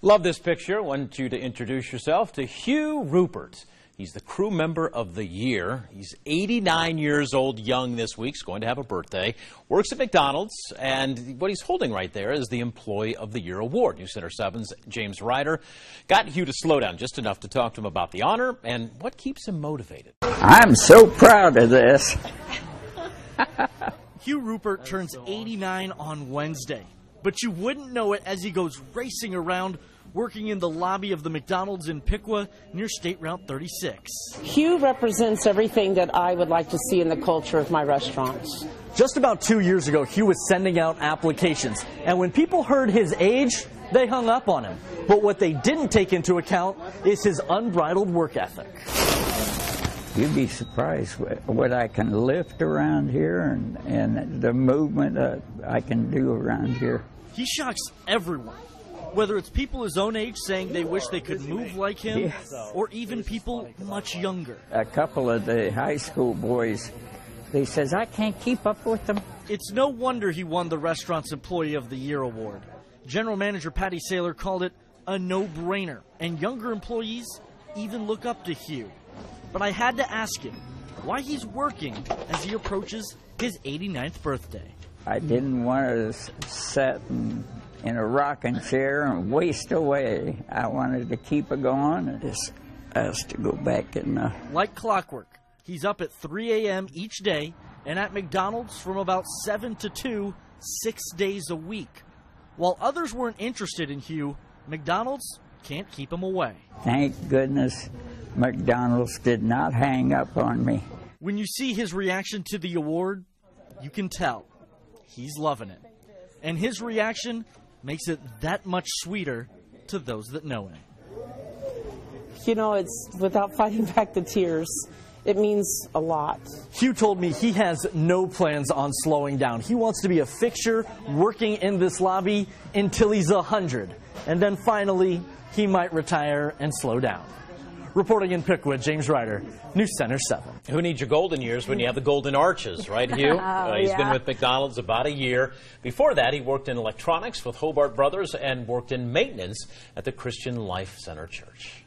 Love this picture. Want you to introduce yourself to Hugh Rupert. He's the crew member of the year. He's 89 years old, young this week. He's going to have a birthday. Works at McDonald's, and what he's holding right there is the Employee of the Year award. News Center 7's James Rider got Hugh to slow down just enough to talk to him about the honor and what keeps him motivated. I'm so proud of this. Hugh Rupert turns 89 on Wednesday, but you wouldn't know it as he goes racing around working in the lobby of the McDonald's in Piqua near State Route 36. Hugh represents everything that I would like to see in the culture of my restaurants. Just about two years ago, Hugh was sending out applications, and when people heard his age, they hung up on him. But what they didn't take into account is his unbridled work ethic. You'd be surprised what, what I can lift around here and, and the movement that I can do around here. He shocks everyone. Whether it's people his own age saying they wish they could move like him, Yes. or even people much younger. A couple of the high school boys, they says, I can't keep up with them. It's no wonder he won the Restaurant's Employee of the Year award. General Manager Patty Saylor called it a no brainer, and younger employees even look up to Hugh. But I had to ask him why he's working as he approaches his 89th birthday. I didn't want to sit in, in a rocking chair and waste away. I wanted to keep it going and just asked to go back and uh, Like clockwork, he's up at 3 a.m. each day and at McDonald's from about 7 to 2, six days a week. While others weren't interested in Hugh, McDonald's can't keep him away. thank goodness McDonald's did not hang up on me. When you see his reaction to the award, you can tell he's loving it. And his reaction makes it that much sweeter to those that know him. You know, it's without fighting back the tears, it means a lot. Hugh told me he has no plans on slowing down. He wants to be a fixture working in this lobby until he's 100. And then finally, he might retire and slow down. Reporting in Piqua, James Rider, News Center 7. Who needs your golden years when you have the golden arches, right, Hugh? uh, he's been with McDonald's about a year. Before that, he worked in electronics with Hobart Brothers and worked in maintenance at the Christian Life Center Church.